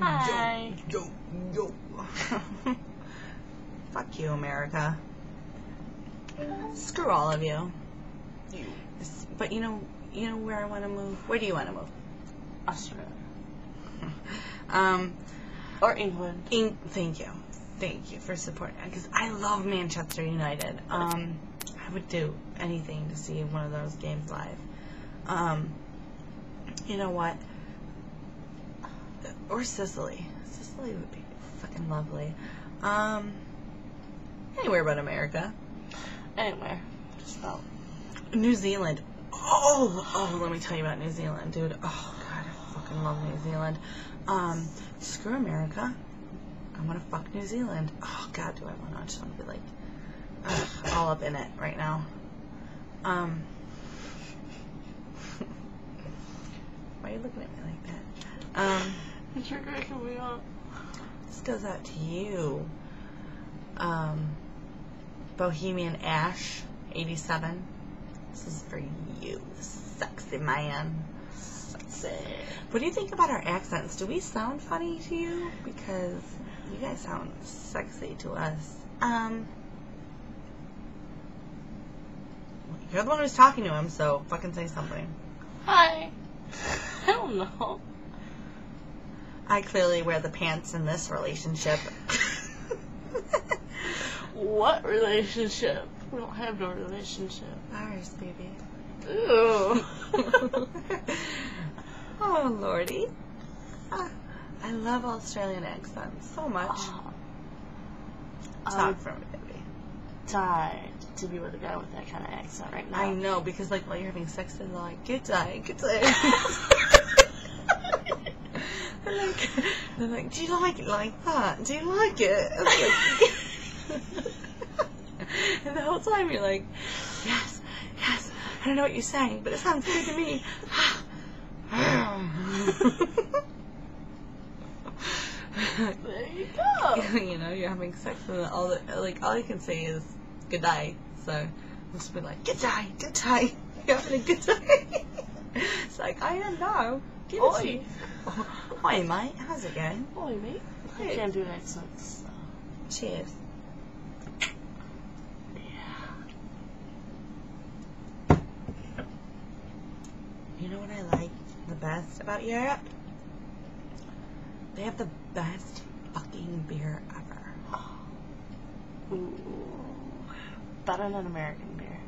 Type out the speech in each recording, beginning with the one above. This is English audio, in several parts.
Hi. Yo, yo. Fuck you, America. Screw all of you. You. But you know, you know where I want to move. Where do you want to move? Australia. Um, Or England. in, thank you, thank you for supporting. Because I love Manchester United. Um, I would do anything to see one of those games live. Um, you know what? Or Sicily. Sicily would be fucking lovely. Um, anywhere but America. Anywhere. Just about. New Zealand. Oh, oh, let me tell you about New Zealand, dude. Oh god, I fucking love New Zealand. Um, screw America. I want to fuck New Zealand. Oh god, do I want to? I just want to be like ugh, all up in it right now. Um, why are you looking at me like that? Um, It's your cracking me up. this goes out to you. Um, Bohemian Ash, 87. This is for you, sexy man. Sexy. What do you think about our accents? Do we sound funny to you? Because you guys sound sexy to us. Um, you're the one who's talking to him, so fucking say something. Hi. I don't know. I clearly wear the pants in this relationship. What relationship? We don't have no relationship. Ours, baby. Ew. oh, lordy. Ah, I love Australian accents so much. Oh, Talk would for me, baby. die to be with a guy with that kind of accent right now. I know, because like while you're having sex, they're like, good day, good day. they're, like, they're like, do you like it like that? Do you like it? And like- and the whole time you're like, yes, yes, I don't know what you're saying, but it sounds good to me. There you go. you know, you're having sex and all the, like all you can say is good day. So I'm just be like, good day, good day. You're having a good day. it's like, I don't know. Give it to Oi. me. Hi mate, how's it going? Boy, mate. I can't do accents. Cheers. You know what I like the best about Europe? They have the best fucking beer ever. Ooh. Better than American beer.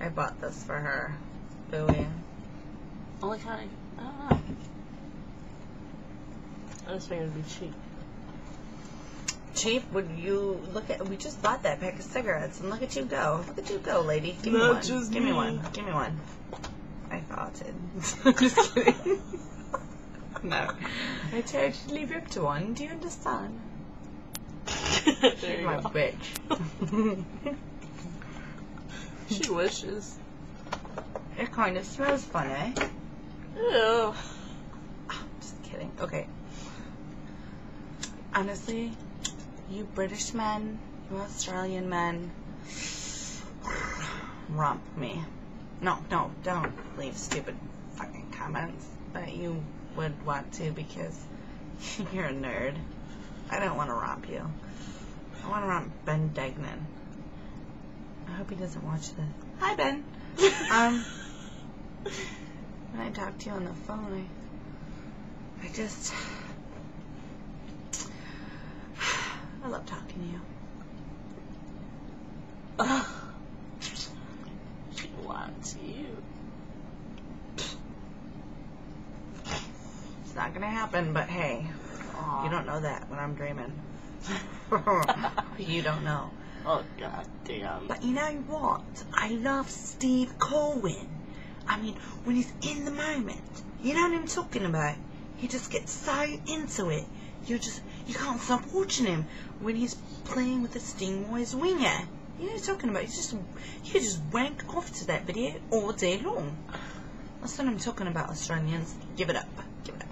I bought this for her. Bowie. Only kind of, I don't know. I just figured it'd be cheap. Cheap, would you look at? We just bought that pack of cigarettes, and look at you go. Look at you go, lady. Give me Not one. just Give me me. one. Give me one. I farted. I'm just kidding. no, I told you to leave you up to one. Do you understand? there you my go. bitch. She wishes. It kind of smells funny. Ew. Just kidding. Okay. Honestly, you British men, you Australian men, romp me. No, no, don't leave stupid fucking comments. that you would want to because you're a nerd. I don't want to romp you. I want to romp Ben Degnan. I hope he doesn't watch this. Hi, Ben. Um, when I talk to you on the phone, I, I just, I love talking to you. Ugh. She wants you. It's not gonna happen, but hey, Aw. you don't know that when I'm dreaming. you don't know. Oh god damn. But you know what? I love Steve Colwyn. I mean, when he's in the moment, you know what I'm talking about? He just gets so into it. You just, you can't stop watching him when he's playing with the Stingway's winger. You know what I'm talking about? He's just, you just wank off to that video all day long. That's what I'm talking about, Australians. Give it up. Give it up.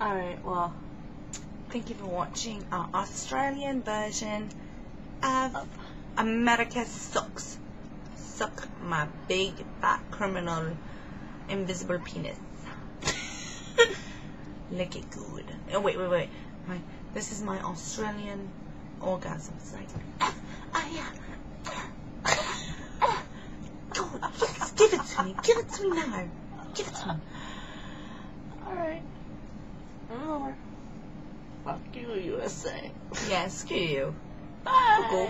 Alright, well, Thank you for watching our Australian version of America Sucks. suck my big fat criminal invisible penis. Lick it good. Oh wait, wait, wait. My this is my Australian orgasm. It's like ah, yeah. God, yes, give it to me. Give it to me now. Give it to me. Alright. Oh. Fuck you, USA. Yeah, screw you. Bye.